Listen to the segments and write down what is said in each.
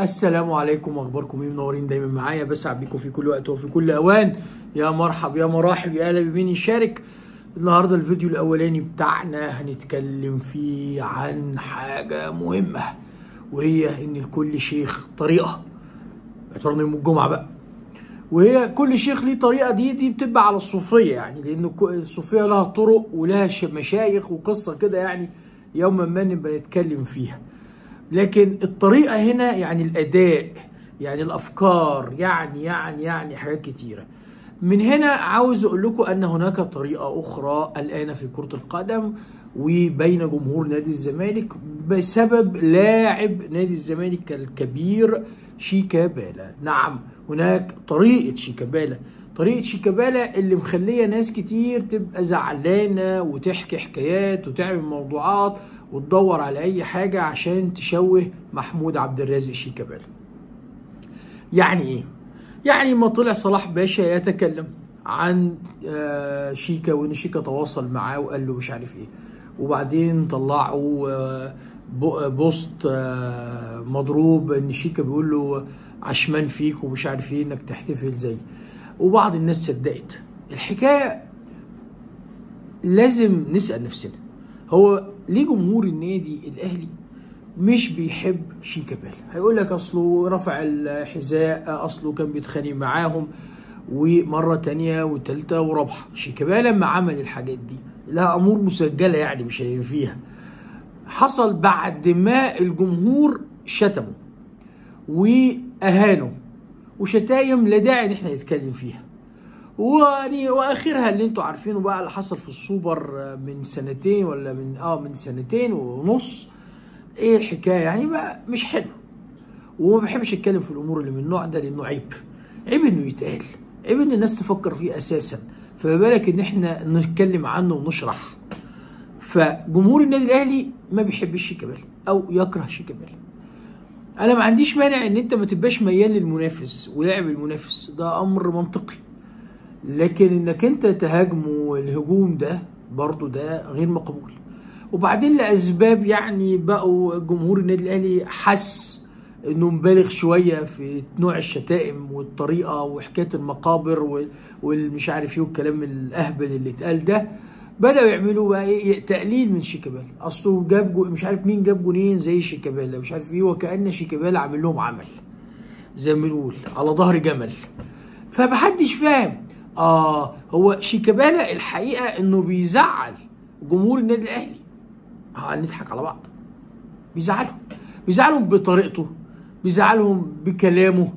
السلام عليكم أخباركم إيه؟ منورين دايما معايا بسعد بيكم في كل وقت وفي كل أوان. يا مرحب يا مراحب يا أهلا بمين يشارك؟ النهارده الفيديو الأولاني بتاعنا هنتكلم فيه عن حاجة مهمة وهي إن لكل شيخ طريقة. اعتبرنا يوم الجمعة بقى. وهي كل شيخ ليه طريقة دي دي بتبقى على الصوفية يعني لأن الصوفية لها طرق ولها مشايخ وقصة كده يعني يوما ما نبقى نتكلم فيها. لكن الطريقة هنا يعني الأداء يعني الأفكار يعني يعني يعني حاجات كتيرة. من هنا عاوز أقول لكم أن هناك طريقة أخرى الآن في كرة القدم وبين جمهور نادي الزمالك بسبب لاعب نادي الزمالك الكبير شيكابالا نعم هناك طريقة شيكابالا طريقة شيكابالا اللي مخلية ناس كتير تبقى زعلانة وتحكي حكايات وتعمل موضوعات وتدور على أي حاجة عشان تشوه محمود عبد الرازق شيكابالا. يعني إيه؟ يعني ما طلع صلاح باشا يتكلم عن شيكا وإن شيكا تواصل معاه وقال له مش عارف إيه. وبعدين طلعوا بوست مضروب إن شيكا بيقول له عشمان فيك ومش عارف إيه إنك تحتفل زي. وبعض الناس صدقت. الحكاية لازم نسأل نفسنا. هو ليه جمهور النادي الأهلي مش بيحب شيكابالا؟ هيقول لك أصله رفع الحذاء أصله كان بيتخانق معاهم ومرة تانية وتالتة ورابعه شيكابالا لما عمل الحاجات دي لها أمور مسجلة يعني مش فيها حصل بعد ما الجمهور شتمه وأهانه وشتايم لا داعي إن إحنا نتكلم فيها. ويعني وآخرها اللي أنتوا عارفينه بقى اللي حصل في السوبر من سنتين ولا من آه من سنتين ونص. إيه الحكاية؟ يعني بقى مش حلو. وما بحبش اتكلم في الأمور اللي من النوع ده لأنه عيب. عيب إنه يتقال. عيب إن الناس تفكر فيه أساسا. فما بالك إن إحنا نتكلم عنه ونشرح. فجمهور النادي الأهلي ما بيحبش شيكابالا أو يكره شيكابالا. أنا ما عنديش مانع إن أنت ما تبقاش ميال للمنافس ولعب المنافس. ده أمر منطقي. لكن إنك أنت تهاجمه الهجوم ده برضه ده غير مقبول. وبعدين لأسباب يعني بقوا جمهور النادي الأهلي حس إنه مبالغ شوية في نوع الشتائم والطريقة وحكاية المقابر والمش عارف إيه والكلام الأهبل اللي اتقال ده. بدأوا يعملوا بقى إيه تقليل من شيكابالا. أصله جاب جو مش عارف مين جاب جونين زي شيكابالا مش عارف إيه وكأن شيكابالا عامل لهم عمل زي ما بنقول على ظهر جمل. فمحدش فاهم. آه هو شيكابالا الحقيقة إنه بيزعل جمهور النادي الأهلي. هنضحك على بعض. بيزعلهم. بيزعلهم بطريقته. بيزعلهم بكلامه.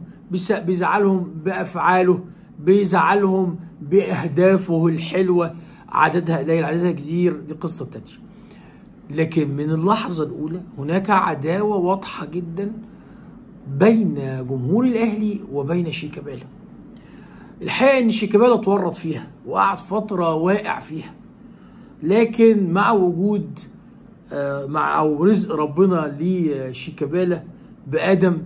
بيزعلهم بأفعاله. بيزعلهم بأهدافه الحلوة. عددها قليل عددها كتير دي قصة تانية. لكن من اللحظة الأولى هناك عداوة واضحة جدا بين جمهور الأهلي وبين شيكابالا الحقيقة إن شيكابالا اتورط فيها وقعد فترة واقع فيها لكن مع وجود مع أو رزق ربنا لشيكابالا بآدم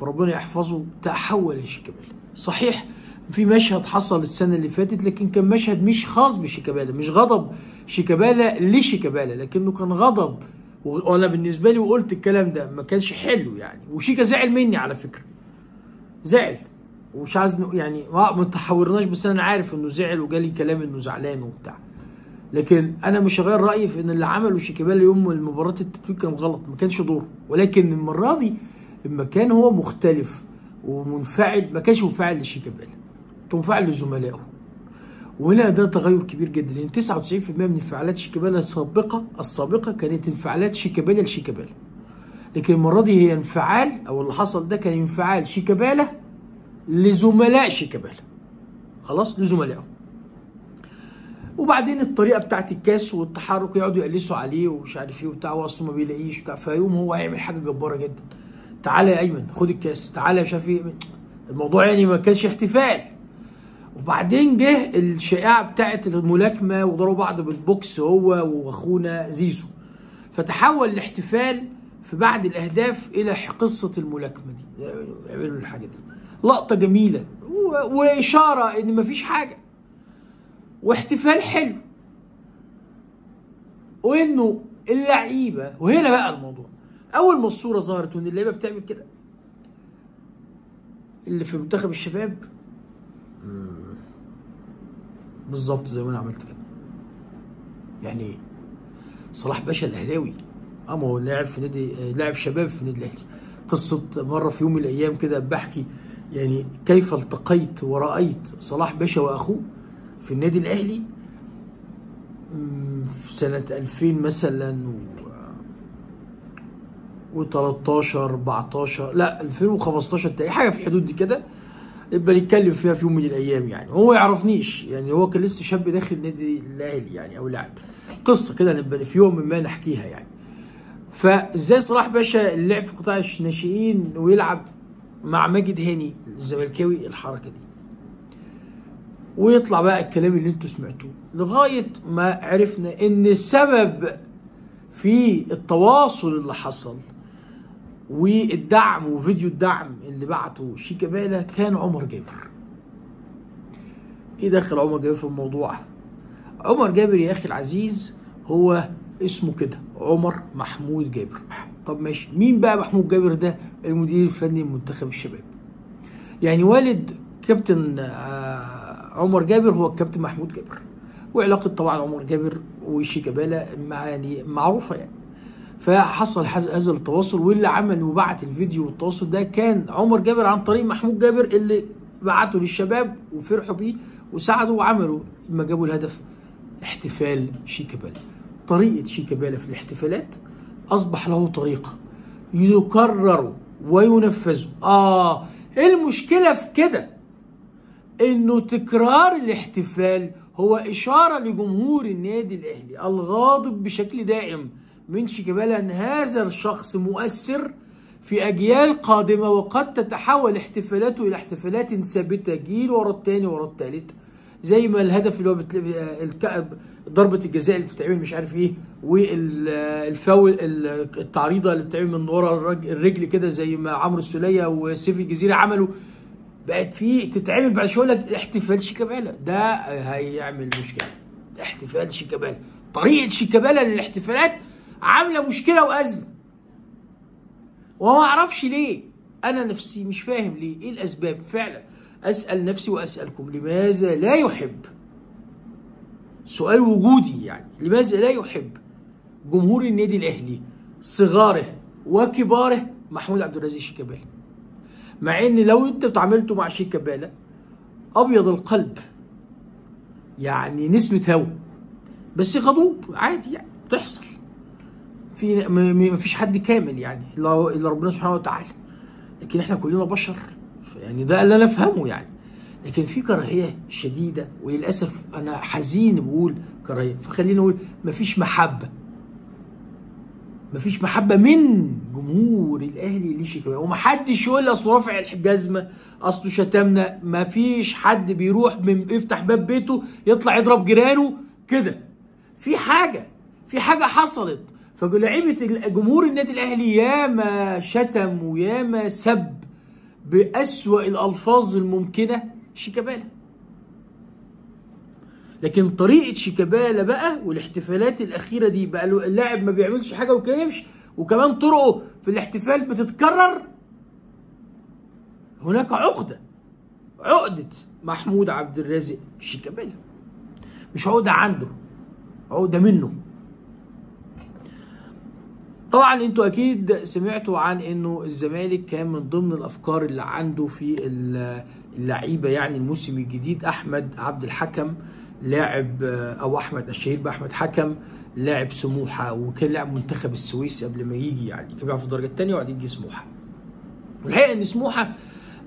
فربنا يحفظه تحول لشيكابالا. صحيح في مشهد حصل السنة اللي فاتت لكن كان مشهد مش خاص بشيكابالا مش غضب شيكابالا لشيكابالا لكنه كان غضب. وأنا بالنسبة لي وقلت الكلام ده ما كانش حلو يعني. وشيكا زعل مني على فكرة. زعل. ومش عايز يعني ما تحورناش بس أنا عارف إنه زعل وجالي كلام إنه زعلان وبتاع. لكن أنا مش هغير رأيي في إن اللي عمله شيكابالا يوم المباراة التتويج كان غلط ما كانش دوره. ولكن المرة دي لما كان هو مختلف ومنفعل ما كانش منفعل لشيكابالا كان منفعل لزملائه. وهنا ده تغير كبير جدا لأن 99% من انفعالات شيكابالا السابقة السابقة كانت انفعالات شيكابالا لشيكابالا. لكن المرة دي هي انفعال أو اللي حصل ده كان انفعال شيكابالا لزملاء شيكابالا. خلاص؟ لزملائه. وبعدين الطريقة بتاعت الكاس والتحرك يقعدوا يقلسوا عليه ومش عارف إيه وبتاع واصله ما بيلاقيش بتاع فيقوم هو هيعمل حاجة جبارة جدا. تعالى يا أيمن خد الكاس تعالى عارف إيه الموضوع يعني ما كانش احتفال. وبعدين جه الشائعة بتاعت الملاكمة وضربوا بعض بالبوكس هو وأخونا زيزو. فتحول الاحتفال في بعد الأهداف إلى قصة الملاكمة دي. يعملوا الحاجة دي. لقطة جميلة. وإشارة إن مفيش حاجة. واحتفال حلو. وإنه اللعيبة وهنا بقى الموضوع. أول ما الصورة ظهرت وإن اللعيبة بتعمل كده اللي في منتخب الشباب. بالظبط زي ما أنا عملت كده. يعني صلاح باشا الأهلاوي. آه ما هو لاعب في نادي آه، لاعب شباب في النادي الأهلي. قصة مرة في يوم من الأيام كده بحكي يعني كيف التقيت ورأيت صلاح باشا وأخوه في النادي الأهلي؟ مم، في سنة 2000 مثلا و و13 14 لا 2015 تاني حاجة في الحدود دي كده. يبقى نتكلم فيها في يوم من الأيام يعني. هو ما يعرفنيش يعني هو كان لسه شاب داخل النادي الأهلي يعني أو لاعب. قصة كده نبقى في يوم ما نحكيها يعني. فإزاي صلاح باشا لعب في قطاع الناشئين ويلعب مع ماجد هاني الزملكاوي الحركة دي. ويطلع بقى الكلام اللي أنتوا سمعتوه. لغاية ما عرفنا إن السبب في التواصل اللي حصل والدعم وفيديو الدعم اللي بعته شيكابالا كان عمر جابر. إيه دخل عمر جابر في الموضوع؟ عمر جابر يا أخي العزيز هو اسمه كده عمر محمود جابر. طب ماشي مين بقى محمود جابر ده؟ المدير الفني لمنتخب الشباب. يعني والد كابتن آه، عمر جابر هو الكابتن محمود جابر. وعلاقة طبعا عمر جابر وشيكابالا يعني معروفة يعني. فحصل هذا التواصل واللي عمل وبعت الفيديو والتواصل ده كان عمر جابر عن طريق محمود جابر اللي بعته للشباب وفرحوا بيه وساعدوا وعملوا لما جابوا الهدف احتفال شيكابالا طريقة شيكابالا في الاحتفالات أصبح له طريقة. يكرر وينفذ. آه المشكلة في كده إنه تكرار الاحتفال هو إشارة لجمهور النادي الأهلي الغاضب بشكل دائم. من شيكابالا إن هذا الشخص مؤثر في أجيال قادمة وقد تتحول احتفالاته إلى احتفالات ثابتة جيل ورا الثاني ورا الثالث. زي ما الهدف اللي هو بتلاقي الك- ضربة الجزاء اللي بتتعمل مش عارف إيه والفاول التعريضة اللي بتتعمل من ورا الرج- الرجل كده زي ما عمرو السولية وسيف الجزيرة عملوا. بقت في تتعمل بعد شوية لك احتفال شيكابالا ده هيعمل مشكلة. احتفال شيكابالا. طريقة شيكابالا للاحتفالات عاملة مشكلة وأزمة. وما أعرفش ليه. أنا نفسي مش فاهم ليه. إيه الأسباب؟ فعلا. أسأل نفسي وأسألكم لماذا لا يحب؟ سؤال وجودي يعني لماذا لا يحب؟ جمهور النادي الأهلي صغاره وكباره محمود عبد الرازق شيكابالا. مع إن لو أنت اتعاملتوا مع شيكابالا أبيض القلب يعني نسمة هوا بس غضوب عادي يعني بتحصل. في مفيش حد كامل يعني إلا ربنا سبحانه وتعالى لكن إحنا كلنا بشر. يعني ده اللي أنا أفهمه يعني. لكن في كراهية شديدة وللأسف أنا حزين بقول كراهية. فخلينا نقول مفيش محبة. مفيش محبة من جمهور الأهلي لشيكابالا ومحدش يقول لي اصله رافع الجزمة اصله شتمنا. مفيش حد بيروح من يفتح باب بيته يطلع يضرب جيرانه كده. في حاجة في حاجة حصلت. فلعيبه جمهور النادي الأهلي ياما شتم وياما سب. بأسوأ الألفاظ الممكنة شيكابالا. لكن طريقة شيكابالا بقى والاحتفالات الأخيرة دي بقى اللاعب ما بيعملش حاجة وكلمش وكمان طرقه في الاحتفال بتتكرر هناك عقدة عقدة محمود عبد الرازق شيكابالا. مش عقدة عنده عقدة منه. طبعا أنتوا أكيد سمعتوا عن إنه الزمالك كان من ضمن الأفكار اللي عنده في ال- اللعيبة يعني الموسم الجديد. أحمد عبد الحكم لاعب أو أحمد الشهير بأحمد حكم لاعب سموحة وكان لاعب منتخب السويس قبل ما يجي يعني كان في الدرجة الثانية وبعدين يجي سموحة. والحقيقة إن سموحة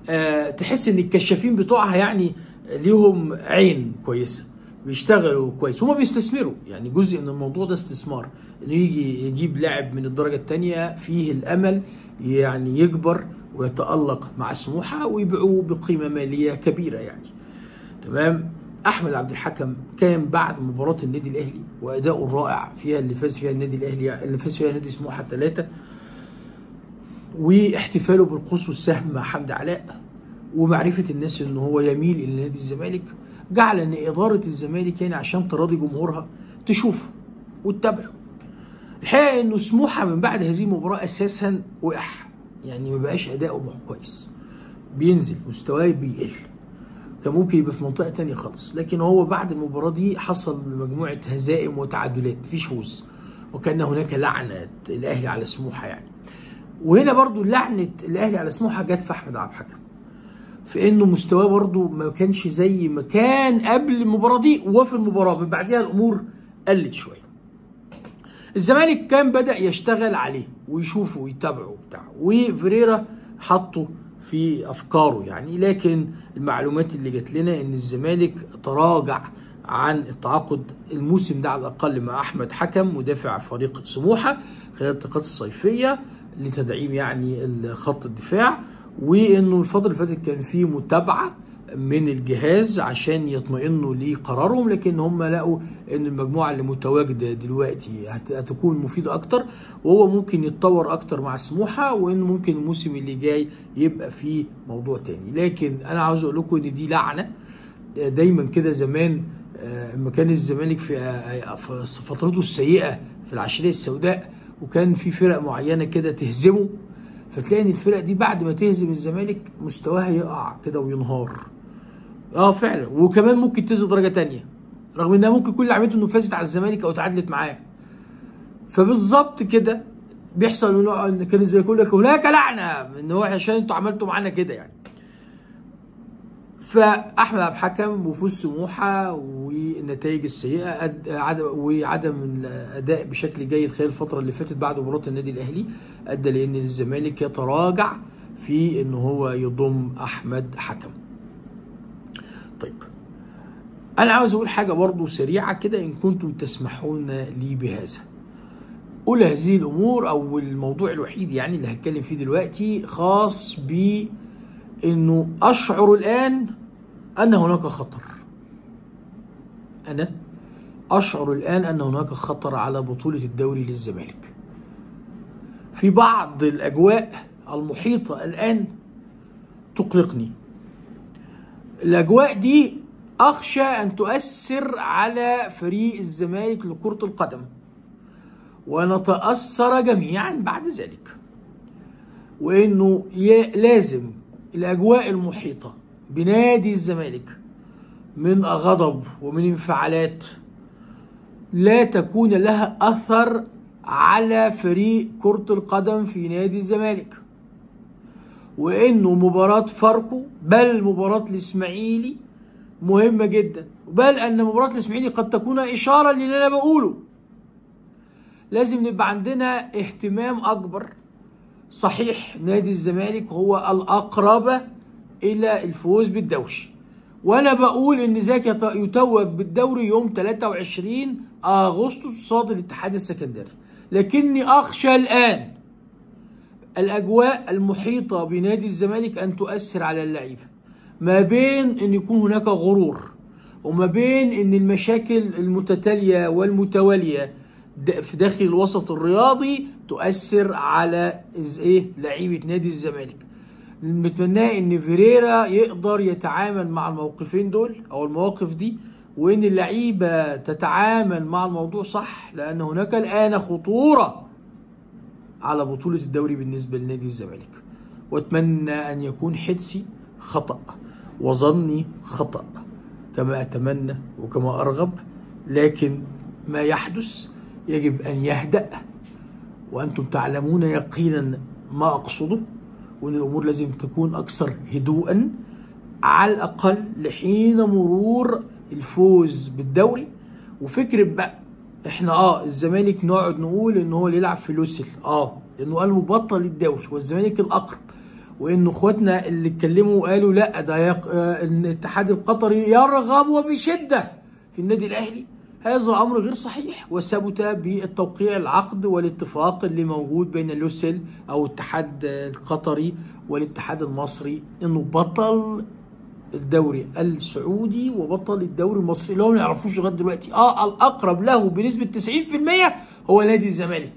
آه، تحس إن الكشافين بتوعها يعني ليهم عين كويسة. بيشتغلوا كويس. هما بيستثمروا. يعني جزء من الموضوع ده استثمار. إنه يجي يجيب لاعب من الدرجة الثانية فيه الأمل يعني يكبر ويتألق مع سموحه ويبيعوه بقيمة مالية كبيرة يعني. تمام؟ أحمد عبد الحكم كان بعد مباراة النادي الأهلي وأداؤه الرائع فيها اللي فاز فيها النادي الأهلي اللي فاز فيها نادي سموحة ثلاثة واحتفاله بالقوس والسهم مع حمد علاء ومعرفة الناس إن هو يميل إلى نادي الزمالك جعل إن إدارة الزمالك يعني عشان تراضي جمهورها تشوفه وتتابعه. الحقيقة انه سموحة من بعد هذه المباراة أساسا وقع. يعني ما بقاش اداؤه كويس. بينزل مستواه بيقل. كان ممكن يبقى في منطقة تانية خالص. لكن هو بعد المباراة دي حصل مجموعة هزائم وتعادلات مفيش فوز. وكان هناك لعنة الأهلي على سموحة يعني. وهنا برضو لعنة الأهلي على سموحة جت في أحمد عبد الحكم في إنه مستواه برضو ما كانش زي ما كان قبل المباراة دي وفي المباراة. من بعدها الأمور قلت شوية. الزمالك كان بدأ يشتغل عليه ويشوفه ويتابعه وبتاع وفريرا حطه في أفكاره يعني. لكن المعلومات اللي جات لنا إن الزمالك تراجع عن التعاقد الموسم ده على الأقل مع أحمد حكم مدافع فريق سموحة خلال التقاط الصيفية لتدعيم يعني خط الدفاع. وإنه الفترة اللي فاتت كان في متابعة من الجهاز عشان يطمئنوا لقرارهم لكن هم لقوا إن المجموعة اللي متواجدة دلوقتي هتكون مفيدة أكتر وهو ممكن يتطور أكتر مع سموحة وإن ممكن الموسم اللي جاي يبقى فيه موضوع تاني. لكن أنا عاوز أقول لكم إن دي لعنة. دايما كده زمان لما كان الزمالك في فترته السيئة في العشرية السوداء وكان في فرق معينة كده تهزمه فتلاقي إن الفرق دي بعد ما تهزم الزمالك مستواها يقع كده وينهار. آه فعلا. وكمان ممكن تنزل درجة تانية. رغم إنها ممكن كل عملته إنه فازت على الزمالك أو تعادلت معاه. فبالظبط كده بيحصل إن كان الزمالك يقول لك هناك لعنة. إن هو عشان أنتوا عملتوا معانا كده يعني. فأحمد عبد الحكم وفوز سموحة والنتائج السيئة وعدم الأداء بشكل جيد خلال الفترة اللي فاتت بعد مباراة النادي الأهلي أدى لأن الزمالك يتراجع في إن هو يضم أحمد حكم. طيب أنا عاوز أقول حاجة برضو سريعة كده إن كنتم تسمحون لي بهذا. اولى هذه الأمور أو الموضوع الوحيد يعني اللي هتكلم فيه دلوقتي خاص ب انه أشعر الآن أن هناك خطر. أنا أشعر الآن أن هناك خطر على بطولة الدوري للزمالك. في بعض الأجواء المحيطة الآن تقلقني. الأجواء دي أخشى أن تؤثر على فريق الزمالك لكرة القدم. ونتأثر جميعا بعد ذلك. وإنه لازم الأجواء المحيطة بنادي الزمالك من غضب ومن انفعالات لا تكون لها أثر على فريق كرة القدم في نادي الزمالك. وانه مباراة فاركو بل مباراة الإسماعيلي مهمة جدا بل أن مباراة الإسماعيلي قد تكون إشارة للي أنا بقوله. لازم نبقى عندنا اهتمام أكبر. صحيح نادي الزمالك هو الأقرب إلى الفوز بالدوري وأنا بقول إن ذاك يتوج بالدوري يوم 23 آغسطس قصاد الاتحاد السكندري. لكني أخشى الآن الأجواء المحيطة بنادي الزمالك أن تؤثر على اللعيبه ما بين إن يكون هناك غرور وما بين إن المشاكل المتتالية والمتوالية في داخل الوسط الرياضي تؤثر على إيه؟ لعيبة نادي الزمالك. متمناه إن فيريرا يقدر يتعامل مع الموقفين دول أو المواقف دي وإن اللعيبة تتعامل مع الموضوع صح لأن هناك الآن خطورة على بطولة الدوري بالنسبة لنادي الزمالك. وأتمنى أن يكون حدسي خطأ وظني خطأ كما أتمنى وكما أرغب لكن ما يحدث يجب أن يهدأ وأنتم تعلمون يقينا ما أقصده. وإن الأمور لازم تكون أكثر هدوءا على الأقل لحين مرور الفوز بالدوري. وفكره بقى إحنا آه الزمالك نقعد نقول إن هو اللي يلعب في لوسل آه لأنه قال مبطل الدوري والزمالك الأقرب. وان إخواتنا اللي اتكلموا قالوا لا ده يق... آه الاتحاد القطري يرغب وبشدة في النادي الأهلي. هذا أمر غير صحيح وثبت بالتوقيع العقد والاتفاق اللي موجود بين اللوسل أو الاتحاد القطري والاتحاد المصري إنه بطل الدوري السعودي وبطل الدوري المصري. اللي هو ما يعرفوش لغاية دلوقتي. آه الأقرب له بنسبة 90% هو نادي الزمالك.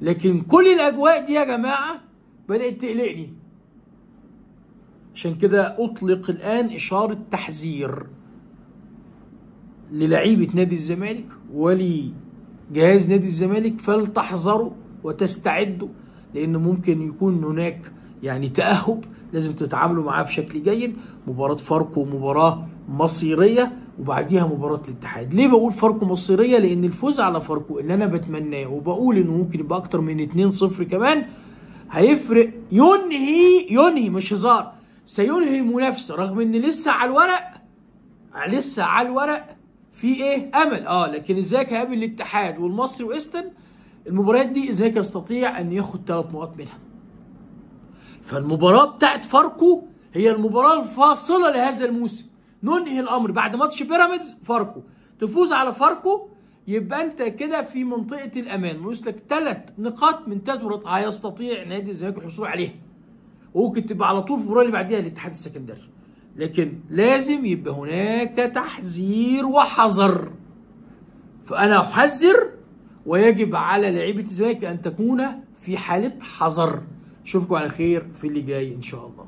لكن كل الأجواء دي يا جماعة بدأت تقلقني. عشان كده أطلق الآن إشارة تحذير. للعيبة نادي الزمالك ولجهاز نادي الزمالك فلتحذروا وتستعدوا لأن ممكن يكون هناك يعني تأهب لازم تتعاملوا معاه بشكل جيد. مباراة فاركو مباراة مصيرية وبعديها مباراة الاتحاد. ليه بقول فاركو مصيرية؟ لأن الفوز على فاركو اللي أنا بتمناه وبقول إنه ممكن يبقى أكتر من 2-0 كمان هيفرق. ينهي ينهي مش هزار. سينهي المنافسة رغم إن لسه على الورق لسه على الورق. في إيه؟ أمل. آه لكن ازيك هيقابل الاتحاد والمصري وإيستن المباريات دي ازيك يستطيع إن ياخد ثلاث نقاط منها؟ فالمباراة بتاعت فاركو هي المباراة الفاصلة لهذا الموسم. ننهي الأمر. بعد ماتش بيراميدز فاركو. تفوز على فاركو يبقى أنت كده في منطقة الأمان. ناقص لك ثلاث نقاط من ثلاث هيستطيع نادي الزمالك الحصول عليها. وممكن تبقى على طول في المباراة اللي بعديها الاتحاد السكندري. لكن لازم يبقى هناك تحذير وحذر. فأنا أحذر ويجب على لعيبة الزمالك أن تكون في حالة حذر. أشوفكم على خير في اللي جاي إن شاء الله.